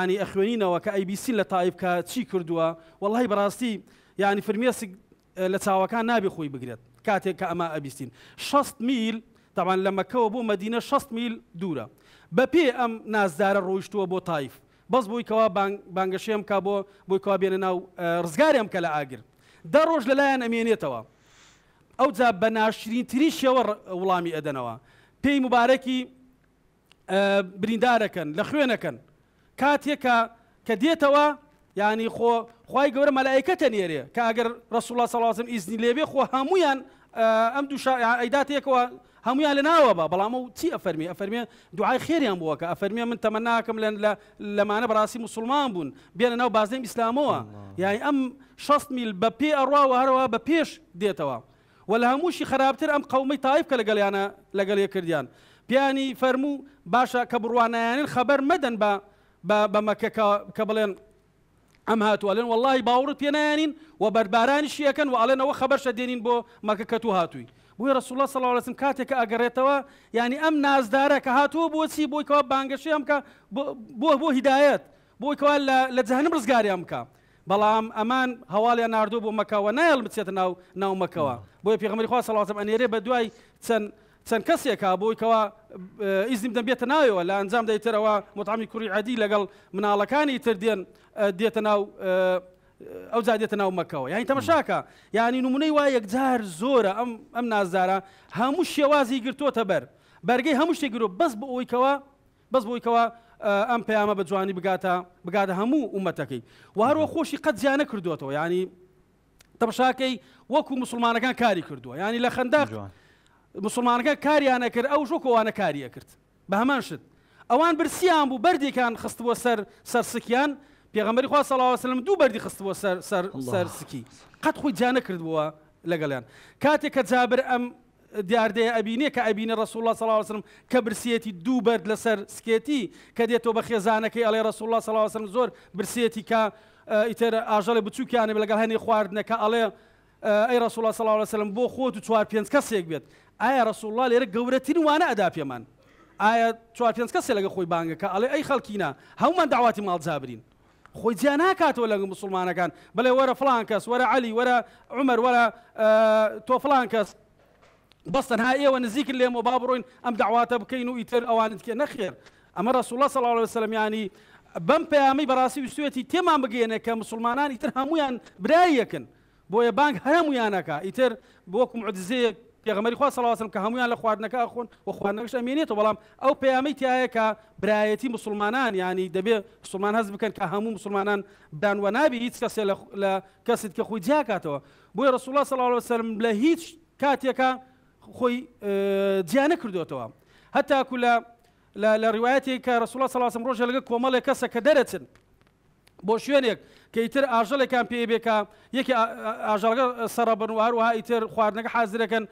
ینی ئەخوێنینەوە کە ئەیبیسی لە تایبکە چی کردووە وەڵی بەڕاستی ینی فرمێسک لە چاوەکان نابی خۆی بگرێت کاتێک کە ئەمە ئەبیستین 6 میل تاوان لە مەکەوە بۆ مەدینە 6 میل دوورە بە پێ ئەم نازدارە ڕۆیشتووە بۆ تایف بەس بووی کەوا بانگەشێم کا بۆ بۆی کوا بێنە ناو ڕزگارێم کە لە ئاگر دە ڕۆژ لەلایەن ئەمێنێتەوە ئەو جا بە ناشرین تریشەوە وڵامی ئەدەنەوە پێی مبارەکی بریندارەکەن لە خوێنەکەن کاتێکە کە دێتەوە ینی خۆ خی گەورە مەلایکەتە نێرێ کە ئەگەر ڕسوڵە سەڵازم ئیزنی لێبێ خۆ هەمویان ئەم دوو ئەیداتێکەوە هەمویان لە ناوە بە بەڵام و چی ئەفەرمی ئەفەرمێ دوعای خێریان بووەکە ئەفەرمیە من تەمە ناکەم لە لەمانە بەڕاستی مسلمان بوون بێنە ناو بازنیم ئیسلامەوە یانی ئەم 6 میل بە پێ ئەڕواوە هەروە بە پێش دێتەوە وە لە هەمووشی خراپتر ئەم قومەی تایف کە لەگەڵیانە لەگەڵ یەکردیان پیانی فەرموو باشە کە بڕوانایانن خەبەر مەدەن بە بە مەکە کە بڵێن ئەم هاتووەلێن وڵی باورت پێنانین و بەربارانی شیەکەن و ئاڵێنەوە خەبەرشە دێنین بۆ مەکە کە تو هاتووی بووی ڕسوڵە سەڵاوەسم کاتێکە ئەگەڕێتەوە ینی ئەم نازدارە کە هاتووە بۆچی بۆیکەوە بانگەشی ئەمکە بۆ بۆ هیدایەت بۆیکەوە لە جەهنم ڕزگاریان بکە بەڵام ئەمان هەواڵیان نردوو بۆ مەکەوە نایڵ بچێتە ناو ناومەکەوە بۆی پێغمەری خوا سەڵاتم ئەنێرێ بە دوای چەند چەند کەسێکا بۆیکەوە ئیزنیم دەبێتە ناوەوە لە ئەنجام دەیترەوە متامی کوڕی عادی لەگەڵ مناڵەکانی تر دێن دێتە ناو ئەو زادێتە ناو مەکەوە یانی تەمەشاکە یانی نمونەی وای یەکجار زۆرە ئەم ئەم نازدارە هەموو شێوازی گرتوۆتە بەر بەرگەی هەموو شتێکگرۆ بەس بۆ ئەویکەوە بەس بۆیکەوە ئەم پەیامە بە جوانی بگاتە بگاتە هەموو ئومەتەکەی وهروە خۆشی قەت زیانە کردوێتەوە ینی تەمەشاکەی وەکو مسلمانەکان کاری کردووە ینی لە خنداق جوان مسلمانەکە کاریانە کرد ئەو ژۆکۆوانە کاریە کرد بە هەمان شت ئەوان برسیان بوو بردێکان خستبووە سەر سەرسکیان پێغمبەری خوا سەڵاوەسلم دوو بەری خستبووە سەرسکی قەت خۆی جانە کردبووە لەگەڵیان کاتێک کە جابر ئەم دیاردەیە ئەبینێ کە ئەبینە ڕسوڵ سەلاوسم کە برسێتی دوو بەرد لەسەر سکێتی کە دێتەوە بە خێزانەکەی ئەڵێ ڕسوڵ سەلاوسم زۆر برسێتی کە ئیتر ئاژەڵی بچووکیانە لەگەڵ هەنێ خواردنەکە ئەڵێ ئەی ڕسوڵ سەڵاو لەسلم بۆ خۆت و چوار پێنج کەسێک بێت ئایا ڕسوڵڵا لێرە گەورەترین وانە ئەدا پێمان ئایا چوار پێنج کەسێ لەگە خۆی بانگەکە ئەڵێ ئەی خەڵکینە هەمومان داواتی ماڵجابرین خۆی جیان ناکاتەوە لەگە مسلمانەکان بڵێ وەرە فلان کەس وەرە علی وەرە عمر وەرە تۆ فلان کەس بەستەنها ئێوە نزیکن لێم و با بڕۆین ئەم داواتە بکەین و ئیتر ئەوانت کێ نەخێر ئەمە ڕسوڵە سەڵاو لە سلمیانی بەم پەیامی بەڕاستی وسوێتی تێمان بگەێنە کە مسلمانانی تر هەمویان برایەکن. بۆیە بانک هەمویانەکە ئیتر بۆکم عجزەیە پێغمەری خوا سەڵاسم کە هەمویان لە خواردنەکە ئەخۆن و خواردنەکەش ئەمێنێتەوە بەڵام ئەو پەیامی تایەکە برایەتی مسلمانان ینی دەبێت مسلمان هەز بکەن کە هەموو مسلمانان دانوە نابی هیچ کەسێ لە کەست کە خۆی جیاکاتەوە بۆی ڕسوڵە سەڵ سرم لە هیچ کاتێکە خۆی جیانە کردوێتەوە هەتاکو لە لە ڕواەتی کە ڕسوڵە سەڵاسم ڕۆژە لەگە کۆمەڵێک کەسە کە دەرەچن بۆ شوێنێک کەیتر ئاژەڵێکان پێبێکە یەکی ئاژەڵگە سەرەبن و هەروەها ئیتر خواردنەکە حازرەکەن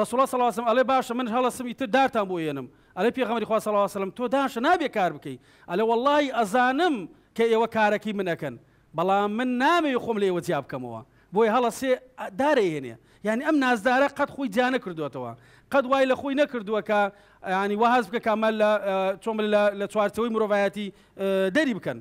ڕسوڵە سەڵاسم ئەلێ باشە من هەڵەسم ئیتر دارتان بۆ ێنم ئەلێ پێغەمەری خوا سەڵاوسلم تۆ داشە نابێ کار بکەیت ئەلە وەڵی ئەزانم کە ئێوە کارەکی منەکەن بەڵام من نامەوێ خۆم لێ ئێوە جیاب بکەمەوە بۆی هەڵەسێ دارەهێنێ یعنی ئەم نازدارە قەت خۆی جیانە کردوێتەوە قەت وای لە خۆی نەکردووەکە ینی وهاز بکە کامەل لە چۆمل لە چوارچەوەی مرۆڤایەتی دەری بکەن.